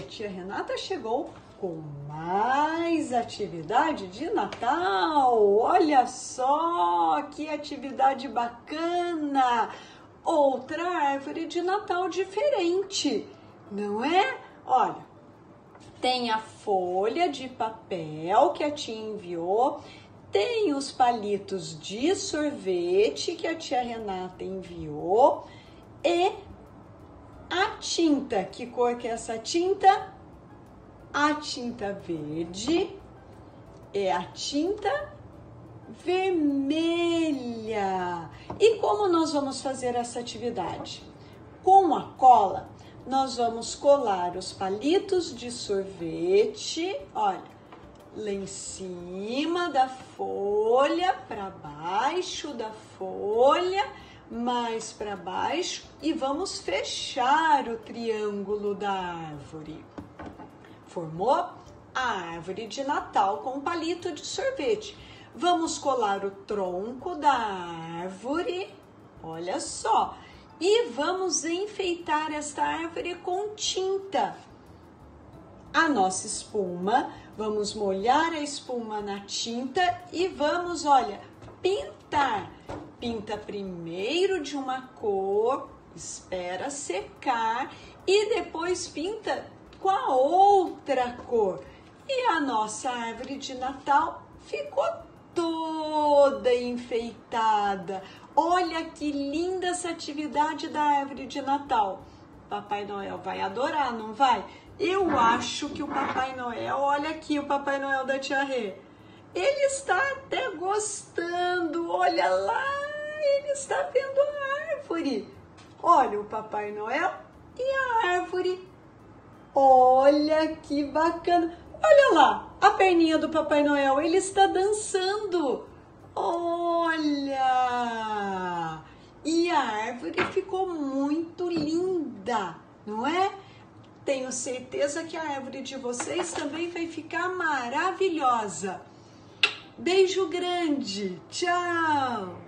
tia Renata chegou com mais atividade de Natal. Olha só que atividade bacana! Outra árvore de Natal diferente, não é? Olha, tem a folha de papel que a tia enviou, tem os palitos de sorvete que a tia Renata enviou e a tinta. Que cor que é essa tinta? A tinta verde é a tinta vermelha. E como nós vamos fazer essa atividade? Com a cola, nós vamos colar os palitos de sorvete, olha, lá em cima da folha, para baixo da folha, mais para baixo e vamos fechar o triângulo da árvore. Formou a árvore de Natal com palito de sorvete. Vamos colar o tronco da árvore, olha só, e vamos enfeitar esta árvore com tinta. A nossa espuma, vamos molhar a espuma na tinta e vamos, olha, pintar. Pinta primeiro de uma cor, espera secar e depois pinta com a outra cor. E a nossa árvore de Natal ficou toda enfeitada. Olha que linda essa atividade da árvore de Natal. Papai Noel vai adorar, não vai? Eu acho que o Papai Noel, olha aqui o Papai Noel da Tia Rê. Ele está até gostando, olha lá, ele está vendo a árvore. Olha o Papai Noel e a árvore Olha que bacana. Olha lá, a perninha do Papai Noel, ele está dançando. Olha! E a árvore ficou muito linda, não é? Tenho certeza que a árvore de vocês também vai ficar maravilhosa. Beijo grande. Tchau.